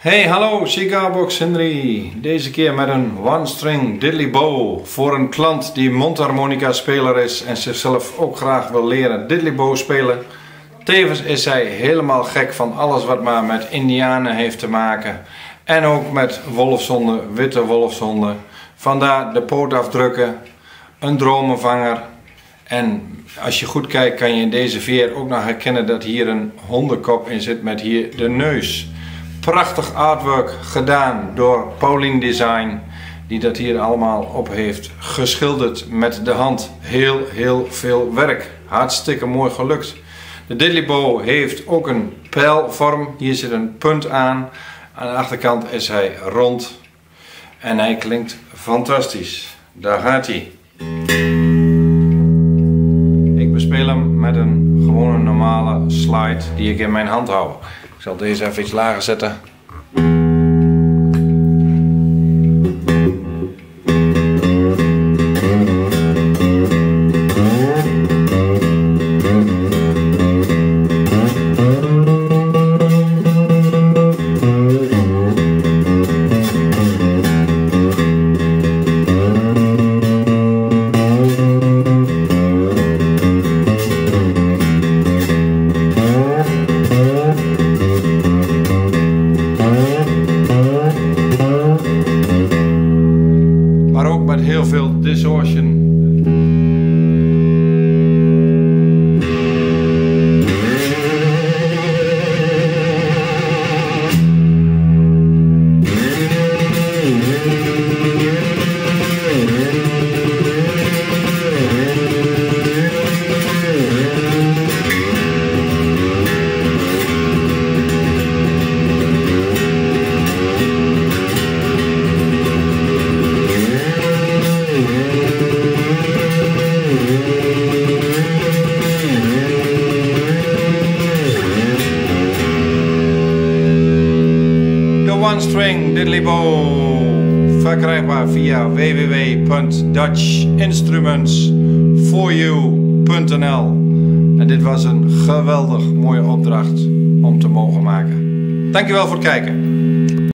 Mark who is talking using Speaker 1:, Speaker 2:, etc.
Speaker 1: Hey, hallo, Cigarbox Henry. Deze keer met een one-string diddly bow voor een klant die mondharmonica speler is en zichzelf ook graag wil leren diddly bow spelen. Tevens is hij helemaal gek van alles wat maar met indianen heeft te maken. En ook met wolfshonden, witte wolfshonden. Vandaar de pootafdrukken, een dromenvanger. En als je goed kijkt kan je in deze veer ook nog herkennen dat hier een hondenkop in zit met hier de neus. Prachtig artwork gedaan door Pauline Design. Die dat hier allemaal op heeft geschilderd met de hand. Heel, heel veel werk. Hartstikke mooi gelukt. De diddly bow heeft ook een pijlvorm. Hier zit een punt aan. Aan de achterkant is hij rond. En hij klinkt fantastisch. Daar gaat hij. Ik bespeel hem met een gewone normale slide die ik in mijn hand hou. Ik zal deze even iets lager zetten. Maar ook met heel veel distortion. De One String Diddly Bow. Verkrijgbaar via www.dutchinstrumentsforyou.nl En dit was een geweldig mooie opdracht om te mogen maken. Dankjewel voor het kijken.